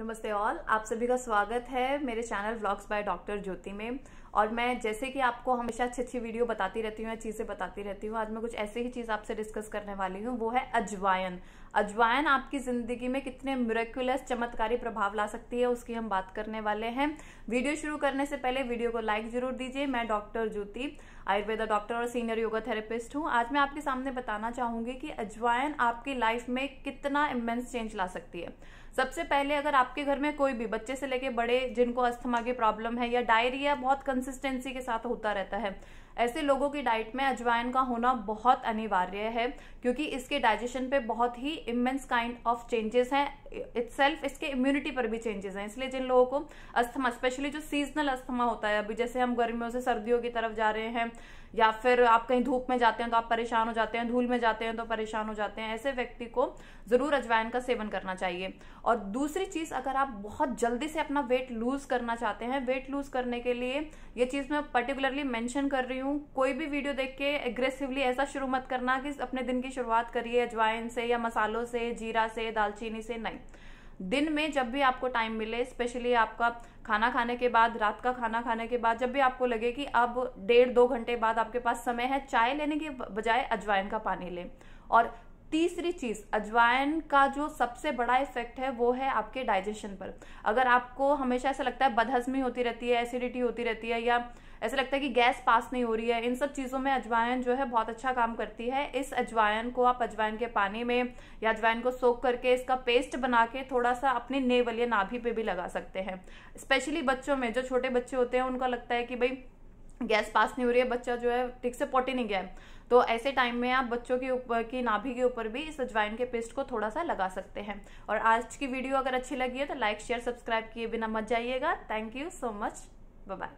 नमस्ते ऑल, आप सभी का स्वागत है मेरे channel vlogs by doctor Jyoti में। और मैं जैसे कि आपको हमेशा अच्छी अच्छी वीडियो बताती रहती हूँ या चीज़ें बताती रहती हूँ, आज मैं कुछ ऐसी ही चीज़ आपसे डिस्कस करने वाली हूँ, वो है अजवायन। अजवायन आपकी ज़िंदगी में कितने मिरेकुलस चमत्कारी प्रभाव ला सकती है, उसकी हम बात करने वाले हैं। वीडियो शुरू करने से पहले वीडियो को लाइक ज़रूर दीजिए। मैं डॉक्टर ज्योति, आयुर्वेदा डॉक्टर और सीनियर योगा थेरेपिस्ट हूँ। आज मैं आपके सामने बताना चाहूँगी कि अजवाइन आपकी लाइफ में कितना इमेंस चेंज ला सकती है। सबसे पहले अगर आपके घर में कोई भी बच्चे से लेके बड़े जिनको अस्थमा की प्रॉब्लम है या डायरिया बहुत कंसिस्टेंसी के साथ होता रहता है, ऐसे लोगों की डाइट में अजवाइन का होना बहुत अनिवार्य है, क्योंकि इसके डाइजेशन पे बहुत ही इमेंस काइंड ऑफ़ चेंजेस हैं. इट्सेल्फ इसके इम्यूनिटी पर भी चेंजेस हैं. इसलिए जिन लोगों को अस्थमा स्पेशली जो सीजनल अस्थमा होता है, अभी जैसे हम गर्मियों से सर्दियों की तरफ़ जा रहे हैं, या फिर आप कहीं धूप में जाते हैं तो आप परेशान हो जाते हैं, धूल में जाते हैं तो परेशान हो जाते हैं, ऐसे व्यक्ति को ज़रूर अजवाइन का सेवन करना चाहिए. और दूसरी चीज़, अगर आप बहुत जल्दी से अपना वेट लूज करना चाहते हैं वेट लूज करने के लिए ये चीज़ मैं पर्टिकुलरली मेंशन कर रही हूँ. कोई भी वीडियो देख के एग्रेसिवली ऐसा शुरू मत करना कि अपने दिन की शुरुआत करिए, अजवाइन से या मसालों से, जीरा से, दालचीनी से नहीं। दिन में जब भी आपको टाइम मिले स्पेशली आपका खाना खाने के बाद, रात का खाना खाने के बाद, जब भी आपको लगे कि अब डेढ़ दो घंटे बाद आपके पास समय है, चाय लेने के बजाय अजवाइन का पानी लें। और तीसरी चीज़, अजवाइन का जो सबसे बड़ा इफ़ेक्ट है, वो है आपके डाइजेशन पर। अगर आपको हमेशा ऐसा लगता है बदहजमी होती रहती है एसिडिटी होती रहती है, या ऐसा लगता है कि गैस पास नहीं हो रही है, इन सब चीज़ों में अजवाइन जो है बहुत अच्छा काम करती है। इस अजवाइन को आप अजवाइन के पानी में या अजवाइन को सोख करके इसका पेस्ट बना के थोड़ा सा अपने नेवल या नाभि पे भी लगा सकते हैं। स्पेशली बच्चों में, जो छोटे बच्चे होते हैं, उनका लगता है कि भाई गैस पास नहीं हो रही है, बच्चा जो है ठीक से पोटी नहीं गया तो ऐसे टाइम में आप बच्चों के ऊपर, की नाभि के ऊपर भी इस अजवाइन के पेस्ट को थोड़ा सा लगा सकते हैं। और आज की वीडियो अगर अच्छी लगी है तो लाइक शेयर सब्सक्राइब किए बिना मत जाइएगा। Thank you so much bye